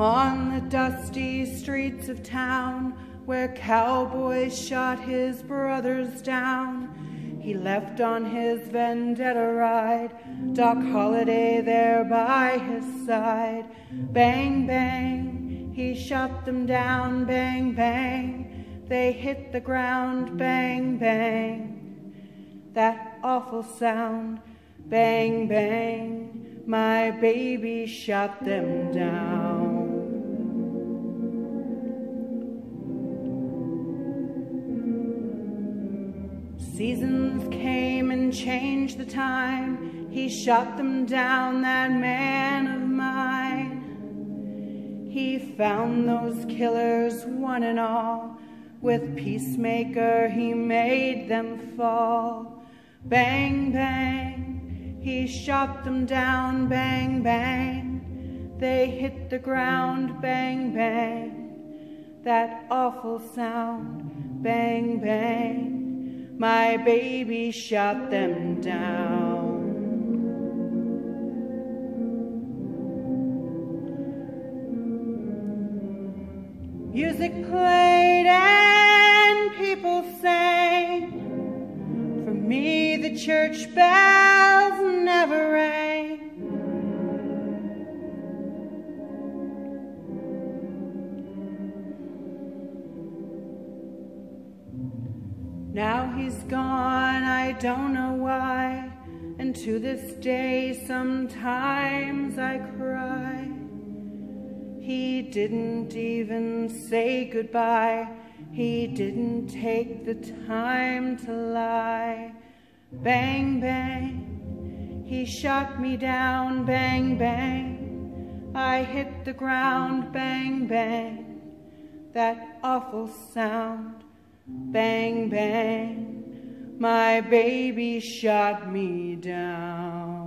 Upon the dusty streets of town, where cowboys shot his brothers down, he left on his vendetta ride, Doc Holliday there by his side. Bang, bang, he shot them down, bang, bang, they hit the ground, bang, bang. That awful sound, bang, bang, my baby shot them down. Seasons came and changed the time. He shot them down, that man of mine. He found those killers, one and all. With Peacemaker, he made them fall. Bang, bang, he shot them down, bang, bang. They hit the ground, bang, bang. That awful sound, bang, bang my baby shot them down. Music played and people sang. For me, the church bells never rang. Now he's gone, I don't know why, and to this day sometimes I cry. He didn't even say goodbye, he didn't take the time to lie. Bang, bang, he shot me down, bang, bang. I hit the ground, bang, bang, that awful sound Bang, bang, my baby shot me down.